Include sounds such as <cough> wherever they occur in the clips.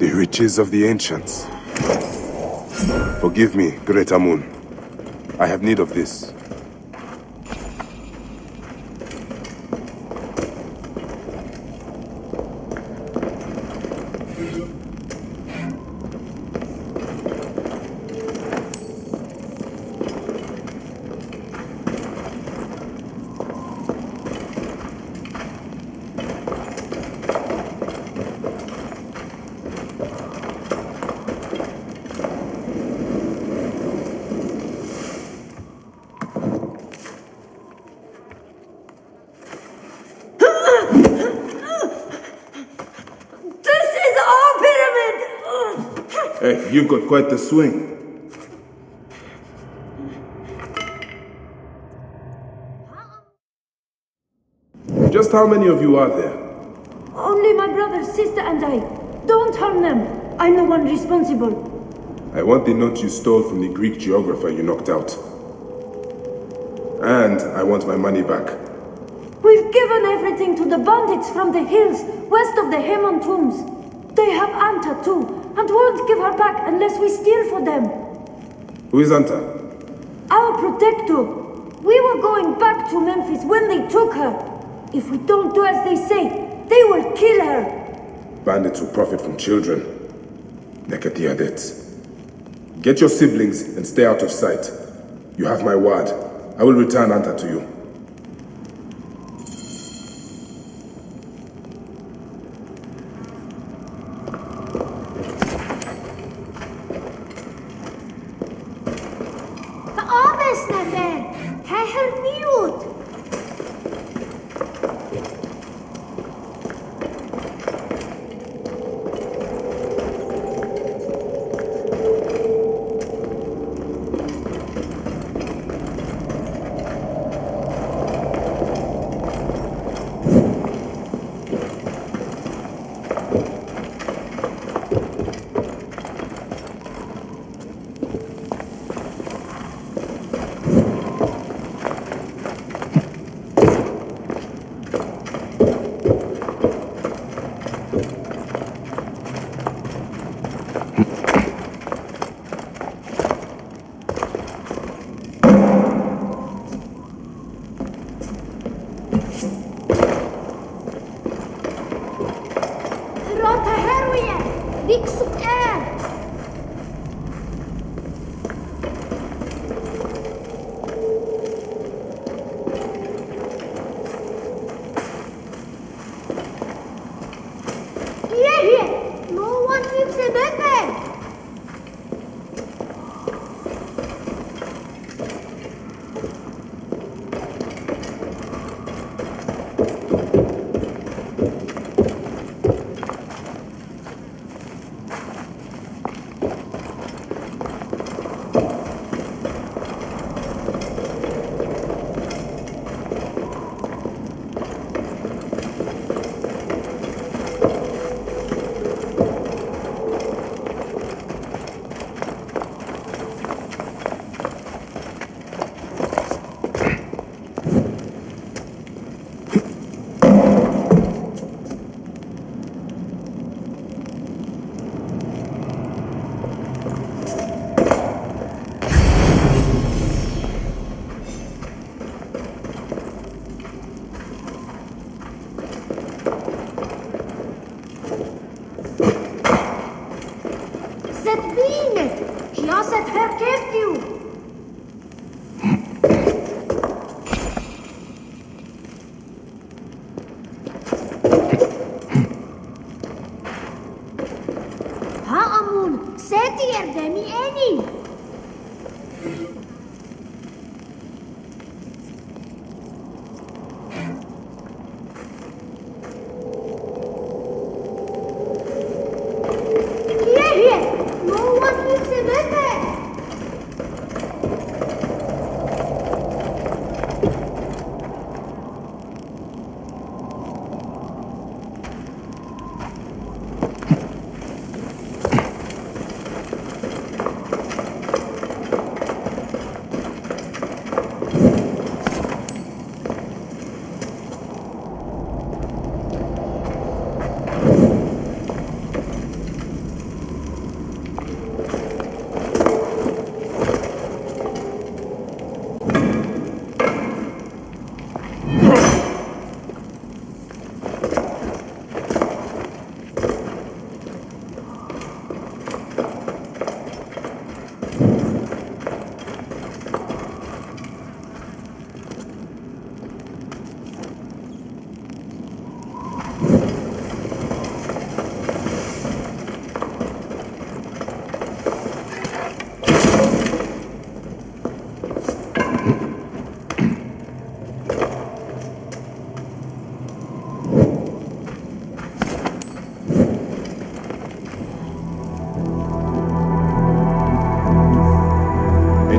The riches of the ancients. Forgive me, Great Amun. I have need of this. This is our pyramid! Hey, you've got quite the swing. Just how many of you are there? Only my brother, sister, and I. Don't harm them. I'm the one responsible. I want the note you stole from the Greek geographer you knocked out. And I want my money back. We've given everything to the bandits from the hills west of the Hemon tombs. They have Anta too, and won't give her back unless we steal for them. Who is Anta? Our protector. We were going back to Memphis when they took her. If we don't do as they say, they will kill her. Bandits who profit from children. Nekatiadet. Get your siblings and stay out of sight. You have my word. I will return Anta to you. She also said her gift you.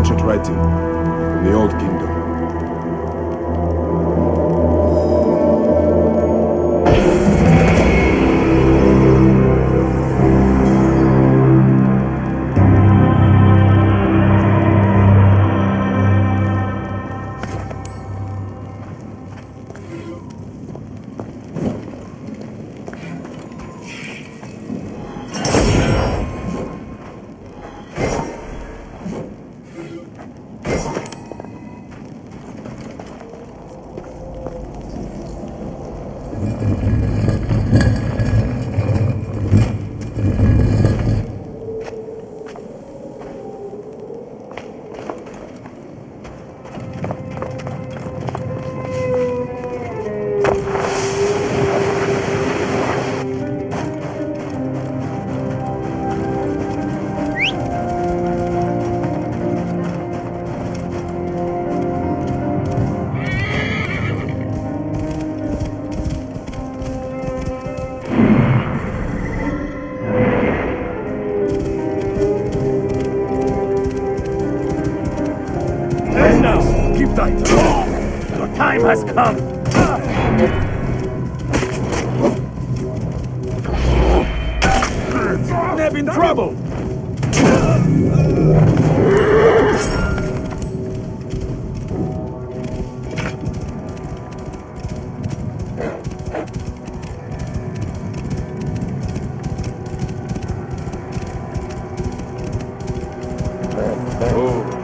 ancient writing from the Old Kingdom. Come! They're in trouble! Whoa. Oh.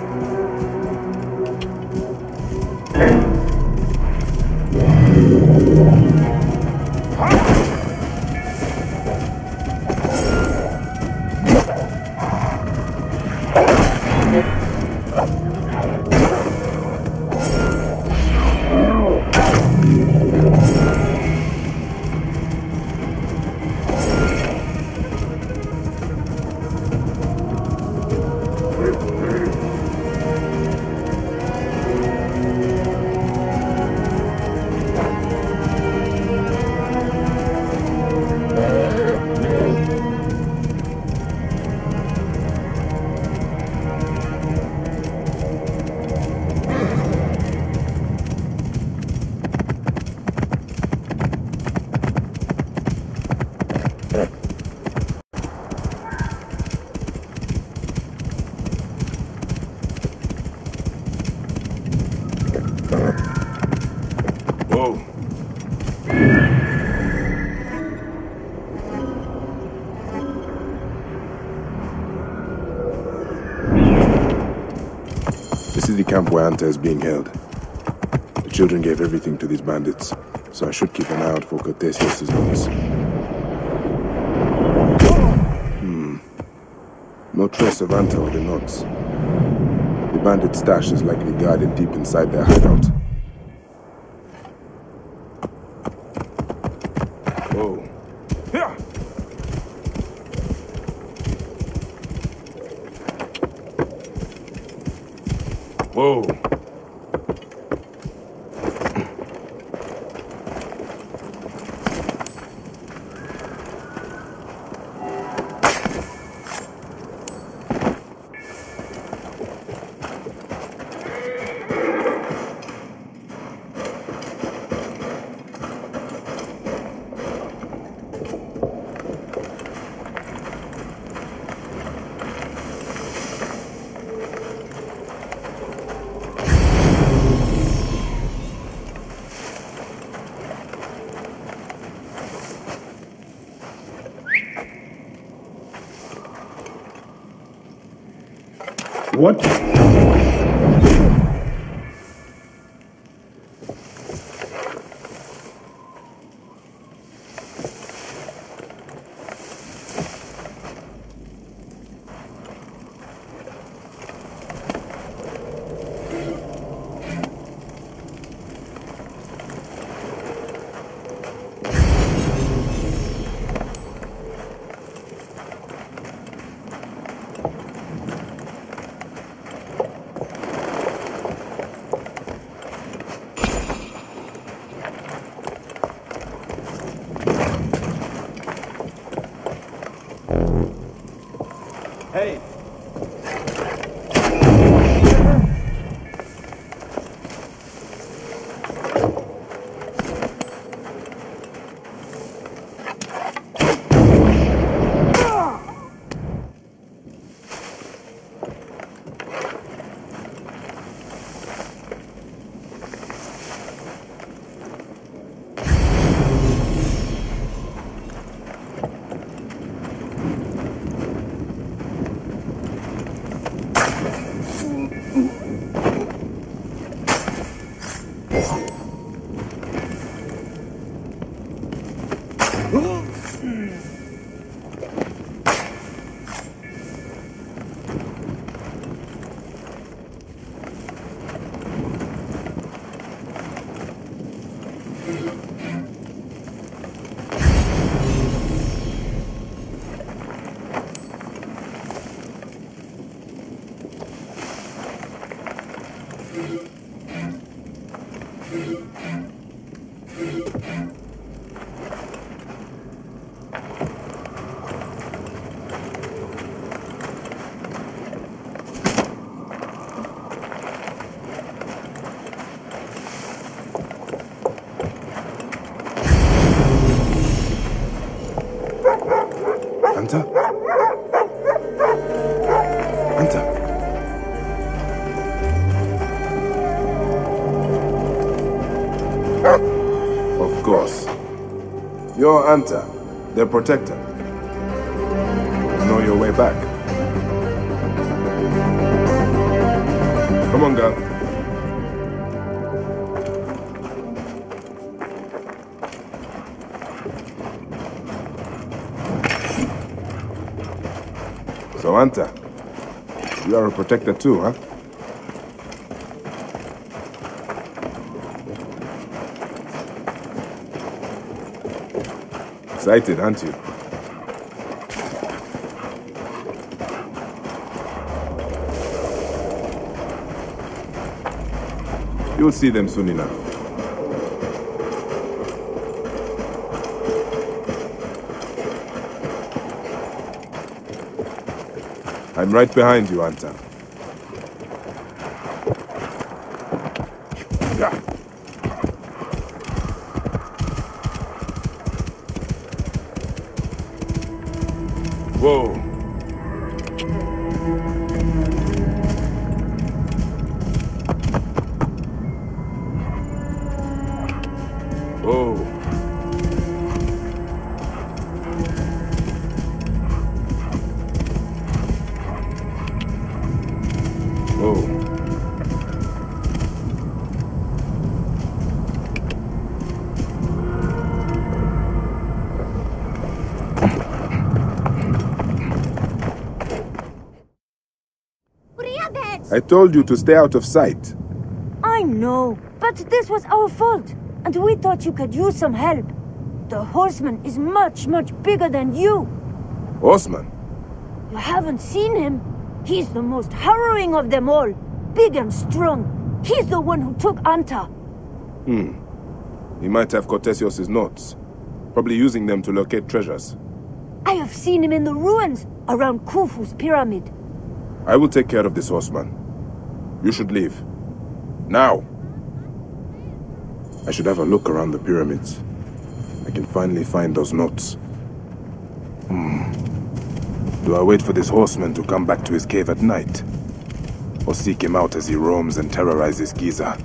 The camp where Anta is being held. The children gave everything to these bandits, so I should keep an eye out for Cortesius' notes. Hmm. No trace of Anta or the notes. The bandit stash is likely guarded deep inside their hideout. Whoa. What? Hunter? Hunter? Of course. You're Anta, their protector. Know your way back. Come on, girl. So, Anta, you are a protector too, huh? Excited, aren't you? You'll see them soon enough. I'm right behind you, Anta. Yeah. Whoa. Whoa. I told you to stay out of sight. I know, but this was our fault, and we thought you could use some help. The horseman is much, much bigger than you. Horseman? You haven't seen him? He's the most harrowing of them all. Big and strong. He's the one who took Anta. Hmm. He might have Cortesios' notes. Probably using them to locate treasures. I have seen him in the ruins around Khufu's pyramid. I will take care of this horseman. You should leave. Now! I should have a look around the pyramids. I can finally find those notes. Hmm. Do I wait for this horseman to come back to his cave at night? Or seek him out as he roams and terrorizes Giza?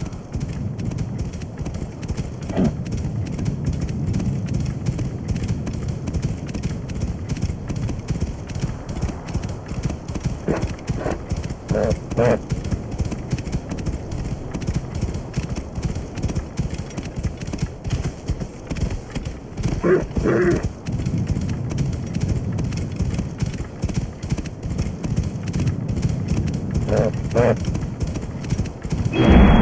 Yeah.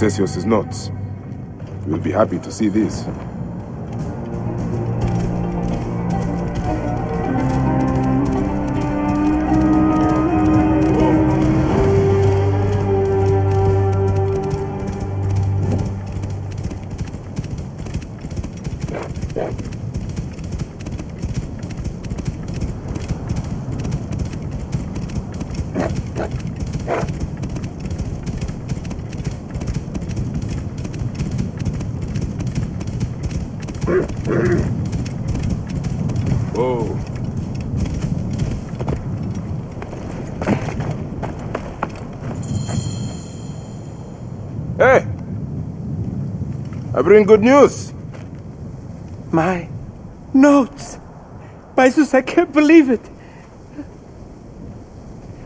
Otesios' not. You will be happy to see this. Whoa. Hey! I bring good news. My notes! Jesus, I can't believe it!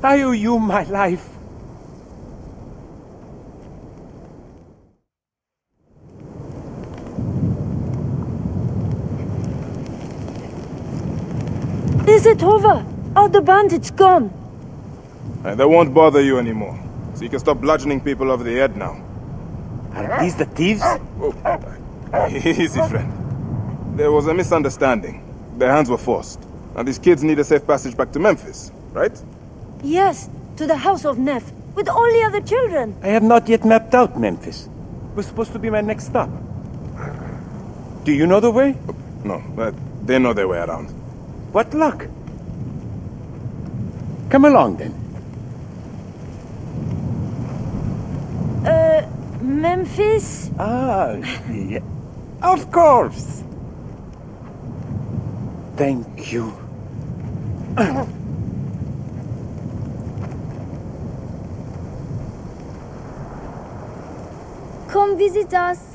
I owe you my life. Is it over? Are the bandits gone? And they won't bother you anymore. So you can stop bludgeoning people over the head now. Are these the thieves? Oh, <laughs> easy, friend. There was a misunderstanding. Their hands were forced. And these kids need a safe passage back to Memphis, right? Yes, to the house of Neff, with all the other children. I have not yet mapped out Memphis. It was supposed to be my next stop. Do you know the way? No, but they know their way around. What luck. Come along then. Uh, Memphis? Ah, yeah. Of course. Thank you. Come visit us.